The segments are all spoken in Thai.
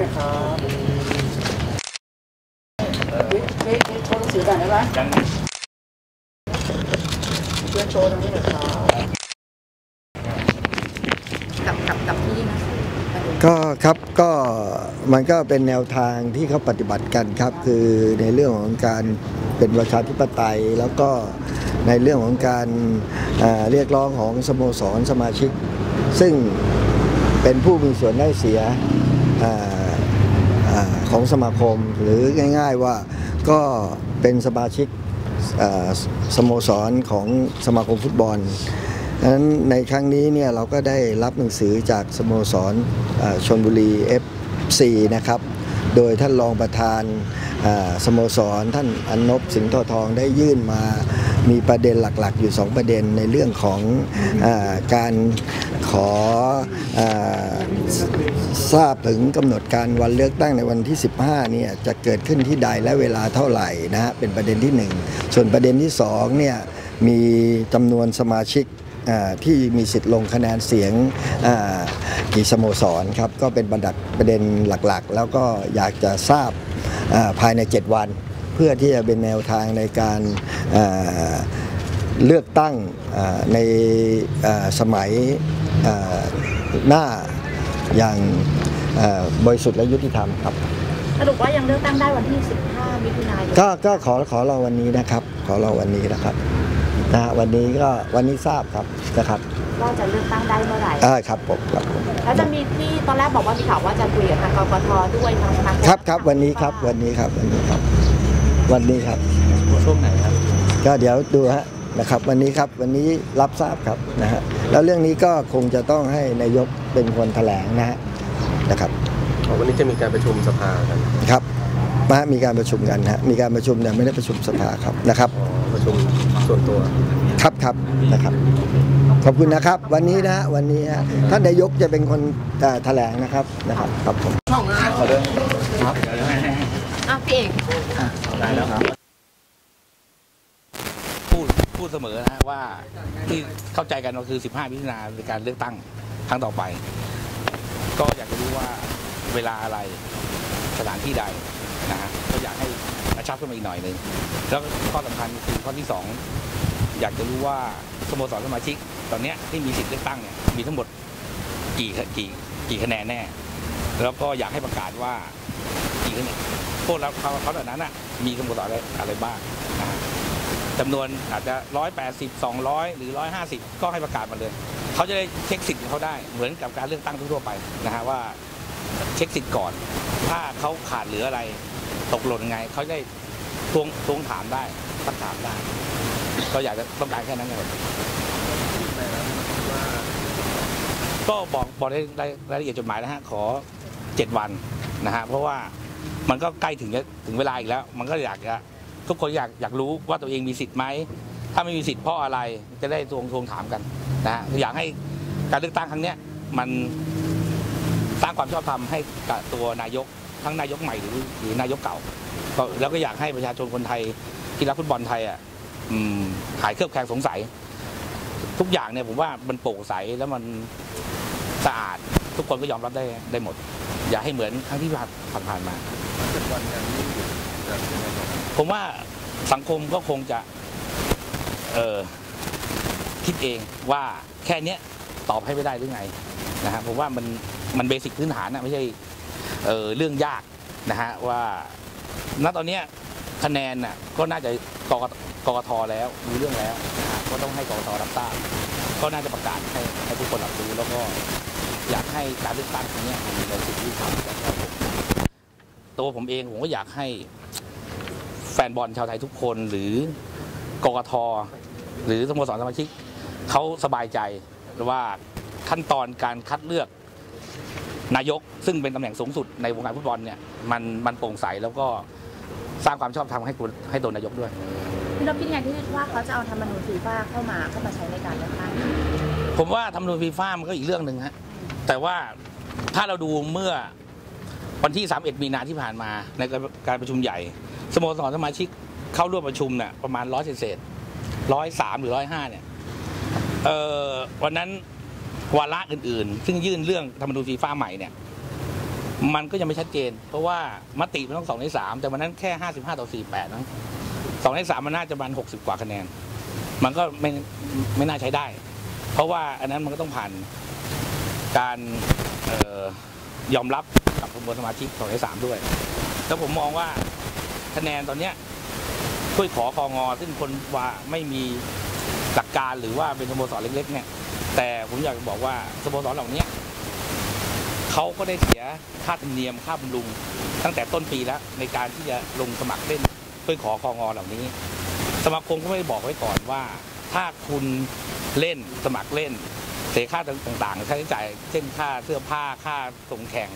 น่อยครับเฮ้ยเฮ้ยเฮ้ยโชว์หนังสือก่อนได้ไหมเพื่อนโชว์ตรงนี้หน่อยครับกับกับกับที่นะก็ครับก็มันก็เป็นแนวทางที่เขาปฏิบัติกันครับ คือในเรื่องของการเป็นประชาธิปไตย แล้วก็ในเรื่องของการเอ่อเรียกร้องของสโมสรสมาชิก ซึ่งเป็นผู้มีส่วนได้เสียอ่อเอ่อ ของสมาคมหรือง่าย ๆว่าก็เป็นสมาชิกสโมสรของสมาคมฟุตบอลดังนั้นในครั้งนี้เนี่ยเราก็ได้รับหนังสือจากสโมสรชนบุรี FC นะครับ โดยท่านรองประธานสโมสรท่านอนนบสิงห์ทอทองได้ยื่นมามีประเด็นหลักๆ อยู่ 2 ประเด็นในเรื่องของอการ ขออทราบถึงกำหนดการวันเลือกตั้งในวันที่ 15เนี่ยจะเกิดขึ้นที่ใดและเวลาเท่าไหร่นะฮะเป็นประเด็นที่ 1 ส่วนประเด็นที่2เนี่ยมีจำนวนสมาชิกที่มีสิทธิ์ลงคะแนนเสียงกี่สโมสรครับก็เป็นประดักประเด็นหลักๆ แล้วก็อยากจะทราบภายใน 7 วัน เพื่อที่จะเป็นแนวทางในการเลือกตั้งในสมัย หน้าอย่างอ่าบริสุทธิ์และยุติธรรมครับสรุปว่ายังเลือกตั้งได้วันที่ 15 มิถุนายนก็ก็ขอขอรอวันนี้นะครับ ขอรอวันนี้นะครับนะฮะวันนี้ก็วันนี้ทราบครับนะครับว่าจะเลือกตั้งได้เมื่อไหร่อ่าครับผมครับผมแล้วจะมีที่ตอนแรกบอกว่ามีข่าวว่าจะคุยกับทางกกทด้วยทางสมาคมครับครับวันนี้ครับวันนี้ครับวันนี้ครับ วันนี้ครับช่วงไหนครับ ก็เดี๋ยวดูฮะ นะครับ วันนี้ครับวันนี้รับทราบครับนะฮะแล้วเรื่องนี้ก็คงจะต้องให้นายกเป็นคนแถลงนะฮะนะครับวันนี้จะมีการประชุมสภากันครับมามีการประชุมกันฮะมีการประชุมแต่ไม่ได้ประชุมสภาครับนะครับอ๋อประชุมส่วนตัวครับครับนะครับ ขอบคุณนะครับ วันนี้นะฮะวันนี้ฮะท่านนายกจะเป็นคนเอ่อแถลงนะครับนะครับครับผมอะพี่เอกพูด พูดเสมอนะว่าที่เข้าใจกันก็คือ 15มิถุนาในการเลือกตั้งครั้งต่อไป ก็อยากจะรู้ว่าเวลาอะไรสถานที่ใดนะฮะก็อยากให้กระชับขึ้นมาอีกหน่อยหนึ่งแล้วข้อสำคัญคือข้อที่สองอยากจะรู้ว่าสโมสรสมาชิก ตอนเนี้ยที่มีสิทธิ์เลือกตั้งเนี่ยมีทั้งหมดกี่กี่กี่คะแนนแน่ แล้วก็อยากให้ประกาศว่ากี่คะแนนพวกเราเขาเขาเหล่านั้นน่ะมีสโมสรอะไรอะไรบ้างนะ จำนวนอาจจะร้อยแปดสิบสองร้อยหรือร้อยห้าสิบก็ให้ประกาศมาเลย เขาจะได้เช็คสิทธิ์เขาได้เหมือนกับการเลือกตั้งทั่วไปนะฮะว่าเช็คสิทธิ์ก่อน ถ้าเขาขาดเหลืออะไรตกหล่นไง เขาได้ทวงทวงถามได้ตั้งถามได้ ก็อยากจะต้องการแค่นั้นเลยก็บอกบอกในรายรายละเอียดจดหมายนะฮะขอเจ็ดวันนะฮะเพราะว่ามันก็ใกล้ถึงถึงเวลาอีกแล้ว มันก็อยากจะ ทุกคนอยากอยากรู้ว่าตัวเองมีสิทธิ์ไหมถ้าไม่มีสิทธิ์เพราะอะไรจะได้ทวงทวงถามกันนะฮะอยากให้การเลือกตั้งครั้งเนี้ยมันสร้างความชอบธรรมให้กับตัวนายกทั้งนายกใหม่หรือหรือนายกเก่าก็แล้วก็อยากให้ประชาชนคนไทยที่รักฟุตบอลไทยอะอืมหายเครือบแคลงสงสัย ทุกอย่างเนี่ยผมว่ามันโปร่งใสแล้วมันสะอาด ทุกคนก็ยอมรับได้ได้หมด อย่าให้เหมือนครั้งที่ผ่านผ่านมา ผมว่าสังคมก็คงจะ เออคิดเองว่าแค่เนี้ยตอบให้ไม่ได้หรือไงนะฮะผมว่ามันมันเบสิกพื้นฐานนะไม่ใช่เออเรื่องยากนะฮะว่าณตอนเนี้ยคะแนนน่ะก็น่าจะกกกกทแล้วรู้เรื่องแล้วนะฮะก็ต้องให้กกทรับทราบก็น่าจะประกาศให้ให้ทุกคนรับรู้แล้วก็อยากให้การเลือกตั้งครั้งนี้ยมันมีในสิ่งที่ทำแล้วก็ตัวผมเองผมก็อยากให้ แฟนบอลชาวไทยทุกคนหรือกกทหรือสโมสรสมาชิกเขาสบายใจว่าขั้นตอนการคัดเลือกนายกซึ่งเป็นตำแหน่งสูงสุดในวงการฟุตบอลเนี่ยมันมันโปร่งใสแล้วก็สร้างความชอบธรรมให้คุณให้ตัวนายกด้วยพี่นพคิดไงที่ว่าเขาจะเอาธรรมนูญฟีฟ่าเข้ามาเข้ามาใช้ในการเลือกตั้งผมว่าทำนูนฟีฟ่ามันก็อีกเรื่องหนึ่งฮะแต่ว่าถ้าเราดูเมื่อ วันที่ 31 มีนาที่ผ่านมาในการประชุมใหญ่ สโมสรสมาชิกเข้าร่วมประชุมเนี่ยประมาณร้อยเศษร้อยสามหรือร้อยห้าเนี่ยเอ่อวันนั้นวาระอื่นๆ ซึ่งยื่นเรื่องธรรมนูญฟีฟ่าใหม่เนี่ยมันก็ยังไม่ชัดเจน เพราะว่ามติมันต้องสองในสามแต่วันนั้นแค่ห้าสิบห้าต่อสี่แปดนะสองในสามมันน่าจะมันหกสิบกว่าคะแนน มันก็ไม่ไม่น่าใช้ได้ เพราะว่าอันนั้นมันก็ต้องผ่านการเออ ยอมรับกับมวลสมาชิกสองในสามด้วย แล้วผมมองว่าคะแนนตอนเนี้ยช่วยขอคองอซึ่งคนว่าไม่มีหลักการหรือว่าเป็นสโมสรเล็ก ๆ เนี่ย แต่ผมอยากจะบอกว่าสโมสรเหล่านี้เขาก็ได้เสียค่าธรรมเนียมค่าบำรุง ตั้งแต่ต้นปีแล้วในการที่จะลงสมัครเล่นเพื่อขอคองอเหล่านี้ สมาคมก็ไม่ได้บอกไว้ก่อนว่า ถ้าคุณเล่นสมัครเล่น เสียค่าต่างๆ ใช้จ่าย เช่นค่าเสื้อผ้าค่าส่งแข่ง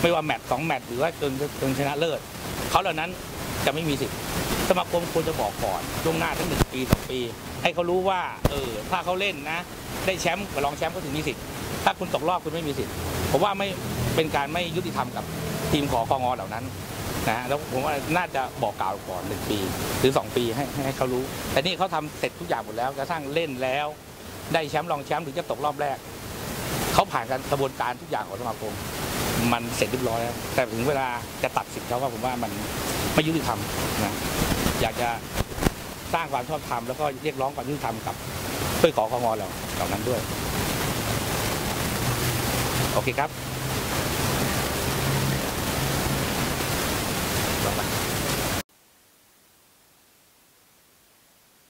ไม่ว่าแมตช์สองแมตช์หรือว่าจนจนชนะเลิศเขาเหล่านั้นจะไม่มีสิทธิ์สมาคมควรจะบอกก่อนล่วงหน้าทั้งหนึ่งปีสองปี ให้เขารู้ว่าเออถ้าเขาเล่นนะ ได้แชมป์กับรองแชมป์ก็ถึงมีสิทธิ์ถ้าคุณตกรอบคุณไม่มีสิทธิ์ผมว่าไม่เป็นการไม่ยุติธรรมกับทีมขอคองอเหล่านั้นนะแล้วผมว่าน่าจะบอกกล่าวก่อนหนึ่งปี หรือสองปีให้ให้ให้เขารู้ แต่นี่เขาทำเสร็จทุกอย่างหมดแล้วกระทั่งเล่นแล้ว ได้แชมป์รองแชมป์หรือจะตกรอบแรก เขาผ่านการกระบวนการทุกอย่างของสมาคม มันเสร็จเรียบร้อยแล้วแต่ถึงเวลาจะตัดสิทธิ์เขาว่าผมว่ามันไม่ยุติธรรมนะอยากจะสร้างความชอบธรรมแล้วก็เรียกร้องความยุติธรรมกับเพื่อขอคองอเราเหล่านั้นด้วย โอเคครับ